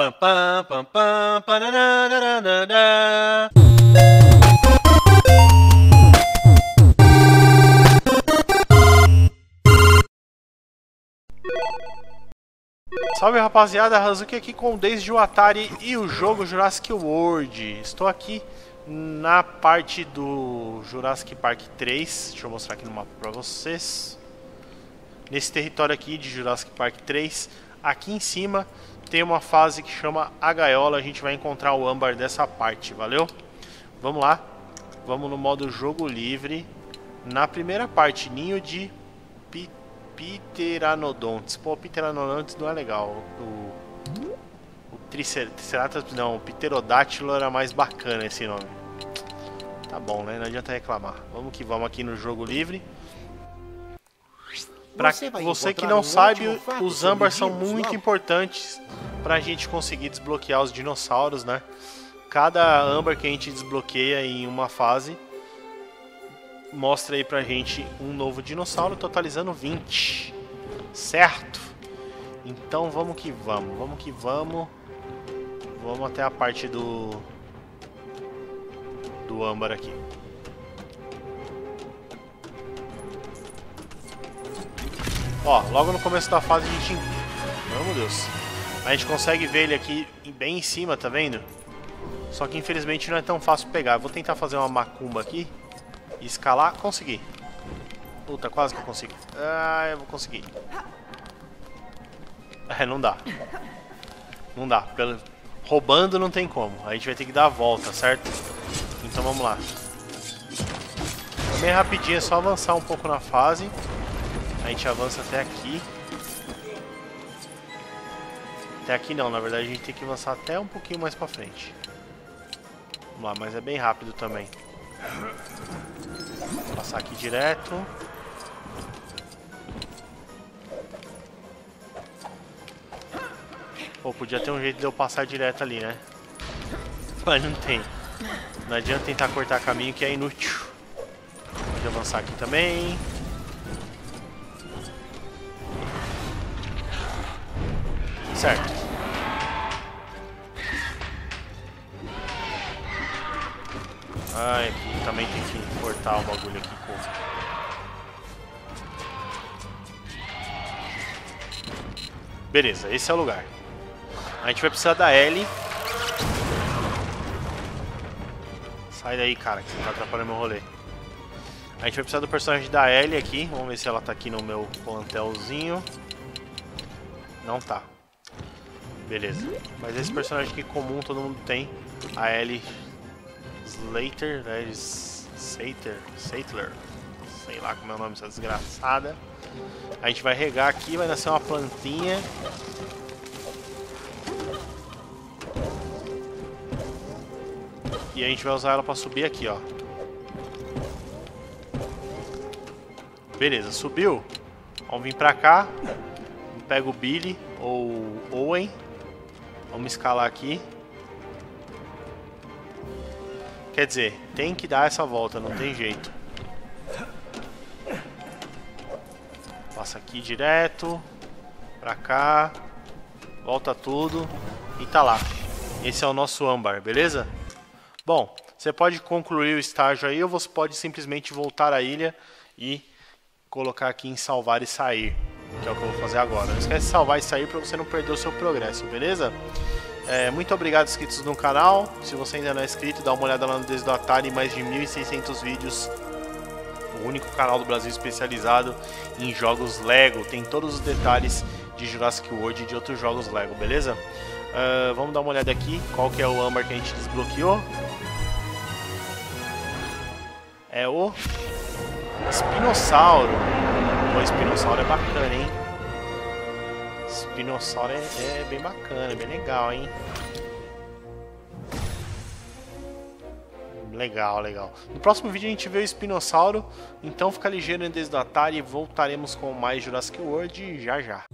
Pam, pam, pam, pam, pananana. Salve rapaziada, Hazuki aqui com Desde o Atari e o jogo Jurassic World. Estou aqui na parte do Jurassic Park 3. Deixa eu mostrar aqui no mapa para vocês. Nesse território aqui de Jurassic Park 3, aqui em cima tem uma fase que chama a gaiola. A gente vai encontrar o âmbar dessa parte, valeu? Vamos lá. Vamos no modo jogo livre. Na primeira parte, ninho de Pteranodontes. Pô, Pteranodontes não é legal. O, o Triceratops, não, o Pterodátilo era mais bacana esse nome. Tá bom, né? Não adianta reclamar. Vamos que vamos aqui no jogo livre. Pra você, você que não um sabe, os âmbar são muito importantes pra gente conseguir desbloquear os dinossauros, né? Cada âmbar que a gente desbloqueia em uma fase mostra aí pra gente um novo dinossauro, totalizando 20. Certo? Então vamos que vamos, vamos que vamos. Vamos até a parte do do âmbar aqui. Ó, logo no começo da fase a gente... Meu Deus. A gente consegue ver ele aqui bem em cima, tá vendo? Só que infelizmente não é tão fácil pegar. vou tentar fazer uma macumba aqui. Escalar. Consegui. Puta, quase que eu consigo. Ah, eu vou conseguir. É, não dá. Não dá. Roubando não tem como. A gente vai ter que dar a volta, certo? Então vamos lá. Bem rapidinho, é só avançar um pouco na fase. A gente avança até aqui. Até aqui não, na verdade a gente tem que avançar até um pouquinho mais pra frente. Vamos lá, mas é bem rápido também. Vou passar aqui direto. Pô, podia ter um jeito de eu passar direto ali, né? Mas não tem. Não adianta tentar cortar caminho que é inútil. Pode avançar aqui também. Certo. Ai, aqui também tem que cortar o bagulho aqui, pô. Beleza, esse é o lugar. A gente vai precisar da L. Sai daí, cara, que você tá atrapalhando meu rolê. A gente vai precisar do personagem da Ellie aqui. Vamos ver se ela tá aqui no meu plantelzinho. Não tá. Beleza. Mas esse personagem aqui comum todo mundo tem. A Ellie Slater, né? Sater, Saitler. Sei lá como é o nome dessa desgraçada. A gente vai regar aqui, vai nascer uma plantinha. E a gente vai usar ela pra subir aqui, ó. Beleza, subiu. Vamos vir pra cá. Pega o Billy ou Owen. Vamos escalar aqui. Quer dizer, tem que dar essa volta, não tem jeito. Passa aqui direto. Pra cá. Volta tudo. E tá lá. Esse é o nosso âmbar, beleza? Bom, você pode concluir o estágio aí ou você pode simplesmente voltar à ilha e colocar aqui em salvar e sair que é o que eu vou fazer agora. Não esquece de salvar e sair para você não perder o seu progresso, beleza? É, muito obrigado inscritos no canal. Se você ainda não é inscrito, dá uma olhada lá no Desde do Atari, mais de 1.600 vídeos. O único canal do Brasil especializado em jogos Lego. Tem todos os detalhes de Jurassic World e de outros jogos Lego, beleza? Uh, vamos dar uma olhada aqui, qual que é o âmbar que a gente desbloqueou. É o Espinossauro. O espinossauro é bacana, hein? Espinossauro é, é bem bacana, bem legal, hein? Legal, legal. No próximo vídeo a gente vê o espinossauro, então fica ligeiro desde o Atari e voltaremos com mais Jurassic World já já.